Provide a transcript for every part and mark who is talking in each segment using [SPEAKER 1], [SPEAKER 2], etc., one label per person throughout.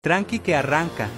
[SPEAKER 1] Tranqui que arranca.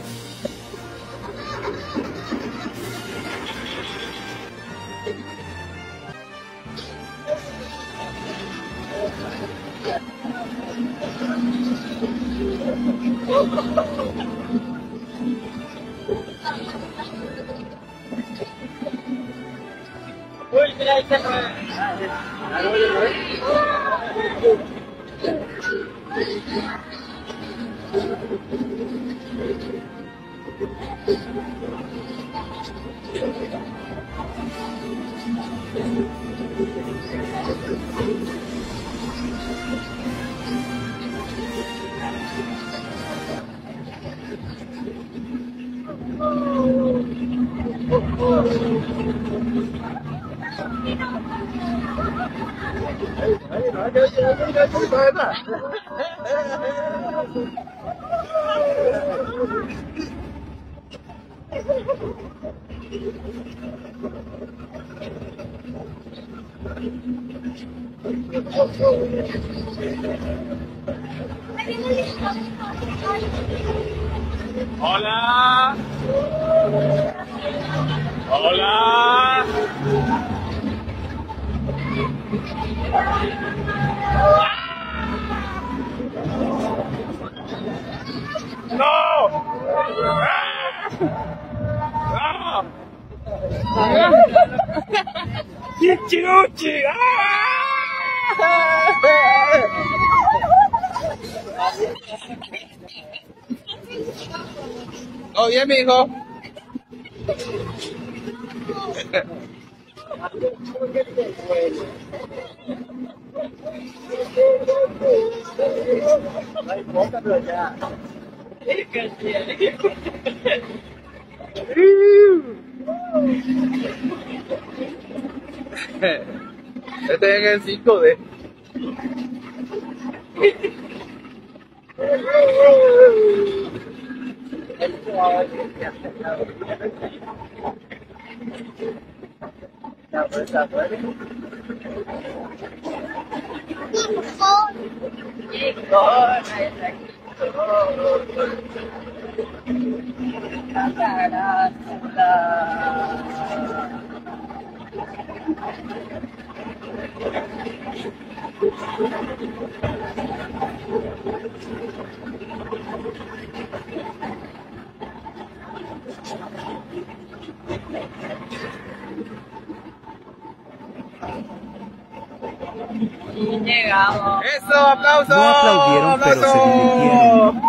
[SPEAKER 2] Oh,
[SPEAKER 3] Hola. No！啊！啊！啊！你九九啊！哦，也没空。
[SPEAKER 4] Đấy, có cả đường nha.
[SPEAKER 2] Cái gì đấy?
[SPEAKER 3] Este en el 5 de.
[SPEAKER 4] Cover, cover.
[SPEAKER 2] Ignore. Ignore. Kaparatula. Thank you. Llegamos. ¡Eso! ¡Aplausos!
[SPEAKER 3] No aplaudieron, pero se ¡Aplausos!
[SPEAKER 1] divirtieron.